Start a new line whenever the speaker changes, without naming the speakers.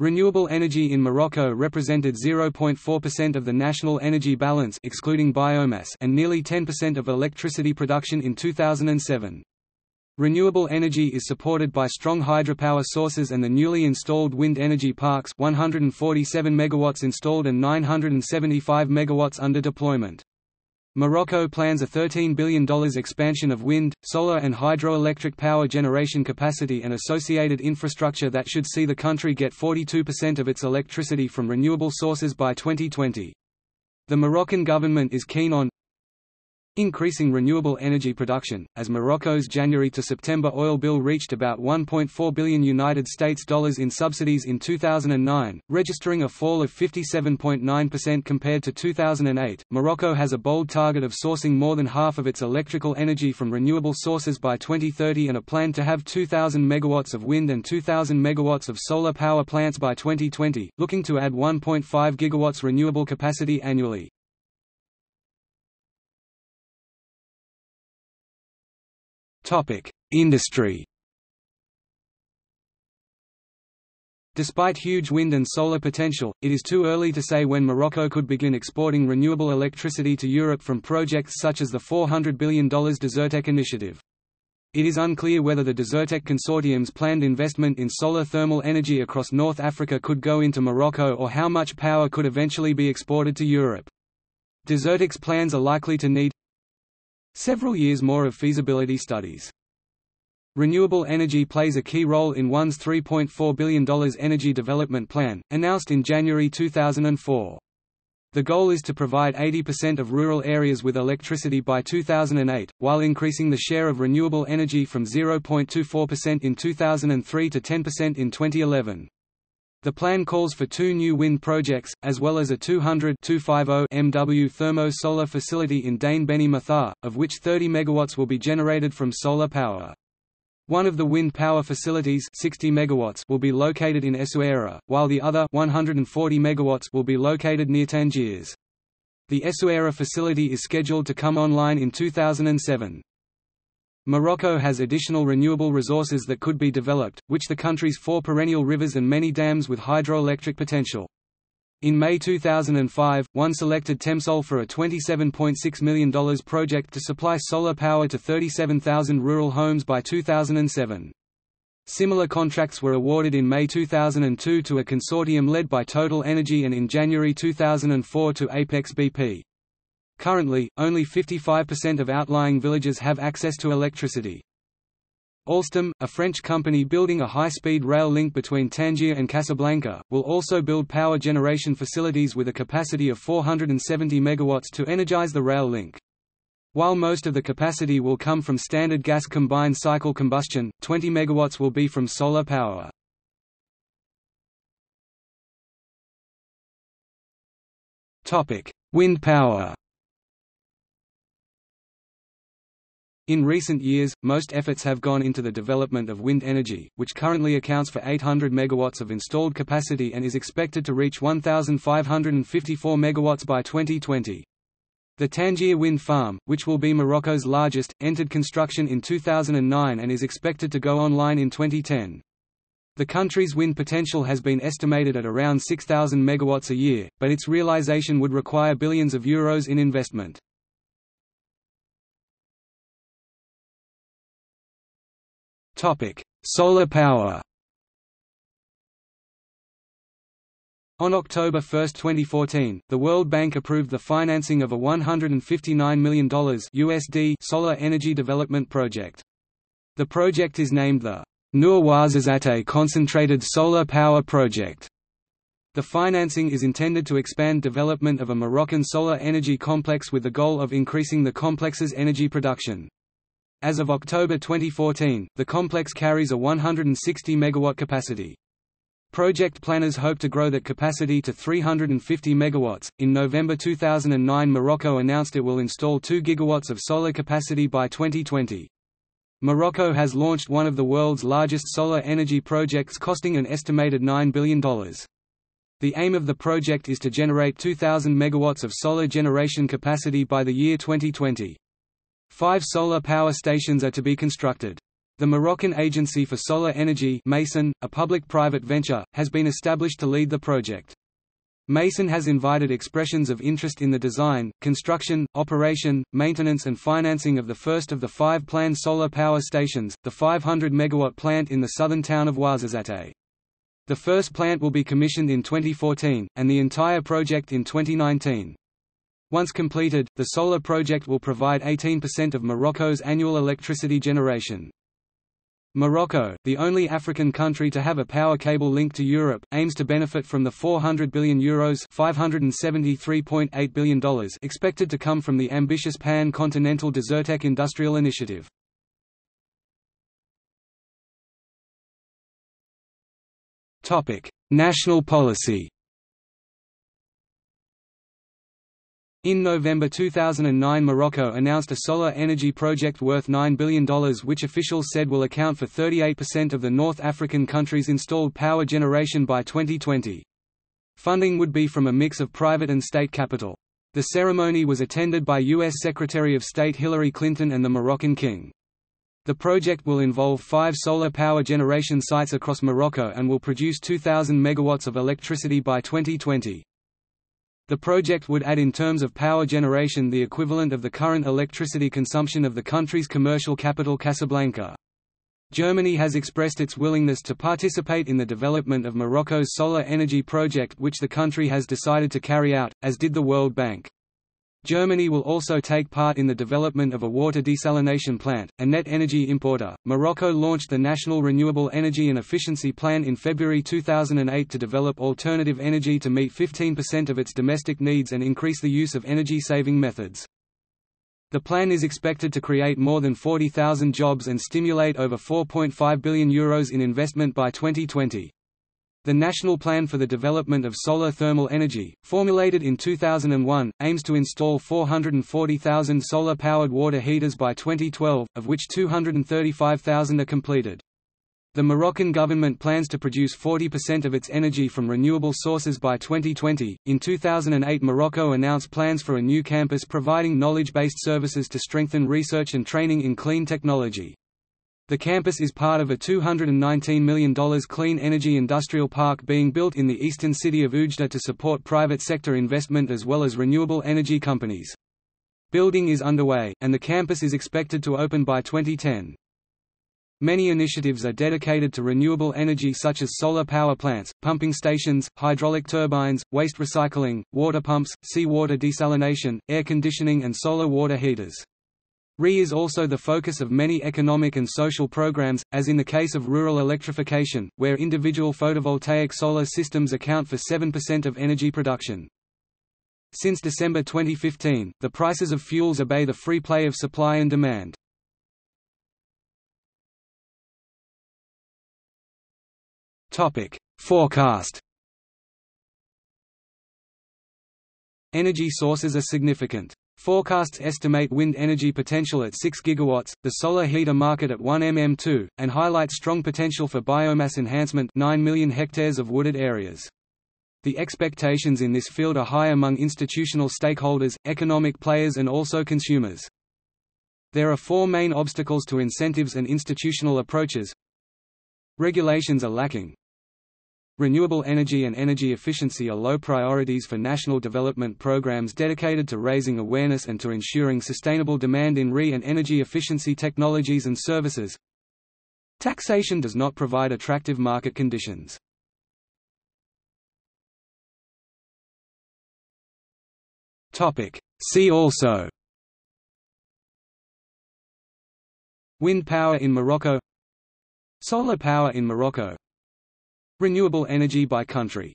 Renewable energy in Morocco represented 0.4% of the national energy balance excluding biomass and nearly 10% of electricity production in 2007. Renewable energy is supported by strong hydropower sources and the newly installed wind energy parks 147 megawatts installed and 975 megawatts under deployment. Morocco plans a $13 billion expansion of wind, solar and hydroelectric power generation capacity and associated infrastructure that should see the country get 42% of its electricity from renewable sources by 2020. The Moroccan government is keen on Increasing renewable energy production, as Morocco's January to September oil bill reached about 1.4 billion United States dollars in subsidies in 2009, registering a fall of 57.9% compared to 2008. Morocco has a bold target of sourcing more than half of its electrical energy from renewable sources by 2030 and a plan to have 2,000 megawatts of wind and 2,000 megawatts of solar power plants by 2020, looking to add 1.5 gigawatts renewable capacity annually. Industry Despite huge wind and solar potential, it is too early to say when Morocco could begin exporting renewable electricity to Europe from projects such as the $400 billion Desertec initiative. It is unclear whether the Desertec consortium's planned investment in solar thermal energy across North Africa could go into Morocco or how much power could eventually be exported to Europe. Desertec's plans are likely to need Several years more of feasibility studies. Renewable energy plays a key role in one's $3.4 billion energy development plan, announced in January 2004. The goal is to provide 80% of rural areas with electricity by 2008, while increasing the share of renewable energy from 0.24% in 2003 to 10% in 2011. The plan calls for two new wind projects, as well as a 200-250 MW thermo-solar facility in Dain Beni Mathar, of which 30 MW will be generated from solar power. One of the wind power facilities 60 megawatts will be located in Essaouira, while the other 140 megawatts will be located near Tangiers. The Essaouira facility is scheduled to come online in 2007. Morocco has additional renewable resources that could be developed, which the country's four perennial rivers and many dams with hydroelectric potential. In May 2005, one selected Temasol for a $27.6 million project to supply solar power to 37,000 rural homes by 2007. Similar contracts were awarded in May 2002 to a consortium led by Total Energy and in January 2004 to Apex BP. Currently, only 55% of outlying villages have access to electricity. Alstom, a French company building a high-speed rail link between Tangier and Casablanca, will also build power generation facilities with a capacity of 470 MW to energize the rail link. While most of the capacity will come from standard gas combined cycle combustion, 20 MW will be from solar power. Wind power In recent years, most efforts have gone into the development of wind energy, which currently accounts for 800 megawatts of installed capacity and is expected to reach 1,554 megawatts by 2020. The Tangier Wind Farm, which will be Morocco's largest, entered construction in 2009 and is expected to go online in 2010. The country's wind potential has been estimated at around 6,000 megawatts a year, but its realization would require billions of euros in investment. Solar power On October 1, 2014, the World Bank approved the financing of a $159 million USD solar energy development project. The project is named the Noor Ouarzazate Concentrated Solar Power Project. The financing is intended to expand development of a Moroccan solar energy complex with the goal of increasing the complex's energy production. As of October 2014, the complex carries a 160 MW capacity. Project planners hope to grow that capacity to 350 MW. In November 2009, Morocco announced it will install 2 GW of solar capacity by 2020. Morocco has launched one of the world's largest solar energy projects costing an estimated $9 billion. The aim of the project is to generate 2,000 MW of solar generation capacity by the year 2020. Five solar power stations are to be constructed. The Moroccan Agency for Solar Energy Masen, a public-private venture, has been established to lead the project. Masen has invited expressions of interest in the design, construction, operation, maintenance and financing of the first of the five planned solar power stations, the 500 megawatt plant in the southern town of Ouarzazate. The first plant will be commissioned in 2014, and the entire project in 2019. Once completed, the solar project will provide 18% of Morocco's annual electricity generation. Morocco, the only African country to have a power cable link to Europe, aims to benefit from the €400 billion Euros $573.8 billion expected to come from the ambitious Pan-Continental Desertec Industrial Initiative. National policy In November 2009 Morocco announced a solar energy project worth $9 billion which officials said will account for 38% of the North African country's installed power generation by 2020. Funding would be from a mix of private and state capital. The ceremony was attended by U.S. Secretary of State Hillary Clinton and the Moroccan king. The project will involve five solar power generation sites across Morocco and will produce 2,000 megawatts of electricity by 2020. The project would add in terms of power generation the equivalent of the current electricity consumption of the country's commercial capital Casablanca. Germany has expressed its willingness to participate in the development of Morocco's solar energy project which the country has decided to carry out, as did the World Bank. Germany will also take part in the development of a water desalination plant, a net energy importer. Morocco launched the National Renewable Energy and Efficiency Plan in February 2008 to develop alternative energy to meet 15% of its domestic needs and increase the use of energy-saving methods. The plan is expected to create more than 40,000 jobs and stimulate over €4.5 billion Euros in investment by 2020. The National Plan for the Development of Solar Thermal Energy, formulated in 2001, aims to install 440,000 solar-powered water heaters by 2012, of which 235,000 are completed. The Moroccan government plans to produce 40% of its energy from renewable sources by 2020. In 2008, Morocco announced plans for a new campus providing knowledge-based services to strengthen research and training in clean technology. The campus is part of a $219 million clean energy industrial park being built in the eastern city of Oujda to support private sector investment as well as renewable energy companies. Building is underway, and the campus is expected to open by 2010. Many initiatives are dedicated to renewable energy such as solar power plants, pumping stations, hydraulic turbines, waste recycling, water pumps, seawater desalination, air conditioning and solar water heaters. RE is also the focus of many economic and social programs, as in the case of rural electrification, where individual photovoltaic solar systems account for 7% of energy production. Since December 2015, the prices of fuels obey the free play of supply and demand. Forecast Energy sources are significant. Forecasts estimate wind energy potential at 6 gigawatts, the solar heater market at 1 mm2, and highlight strong potential for biomass enhancement 9 million hectares of wooded areas. The expectations in this field are high among institutional stakeholders, economic players and also consumers. There are four main obstacles to incentives and institutional approaches. Regulations are lacking, Renewable energy and energy efficiency are low priorities for national development programs dedicated to raising awareness and to ensuring sustainable demand in RE and energy efficiency technologies and services. Taxation does not provide attractive market conditions. See also Wind power in Morocco Solar power in Morocco Renewable energy by country